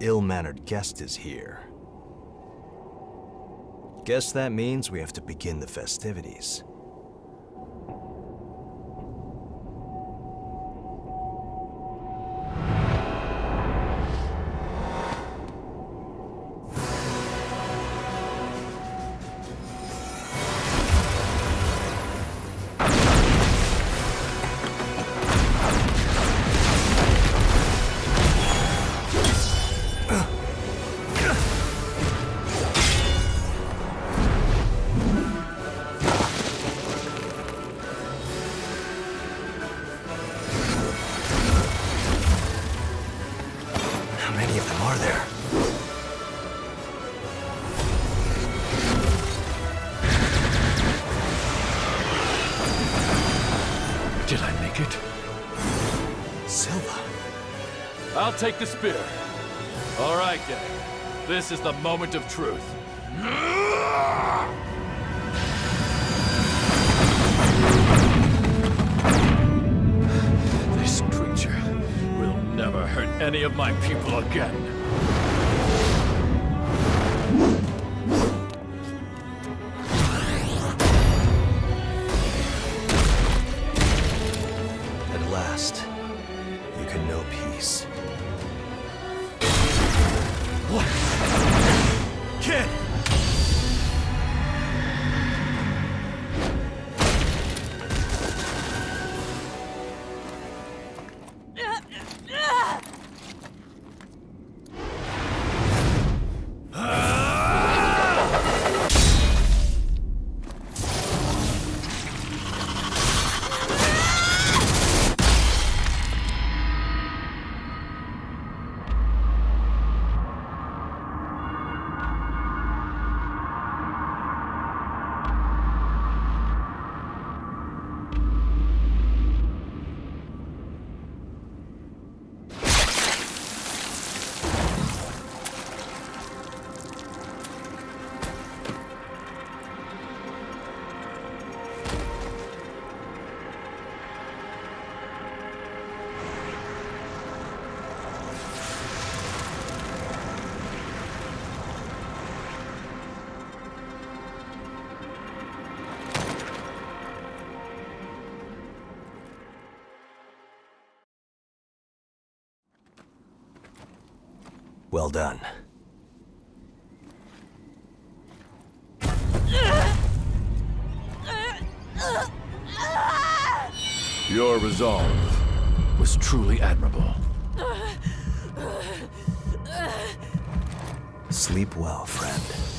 ill-mannered guest is here. Guess that means we have to begin the festivities. How many of them are there? Did I make it? Silva. I'll take the spear. All right, gang. This is the moment of truth. Any of my people again. At last, you can know peace. What? Kid! Well done. Your resolve was truly admirable. Sleep well, friend.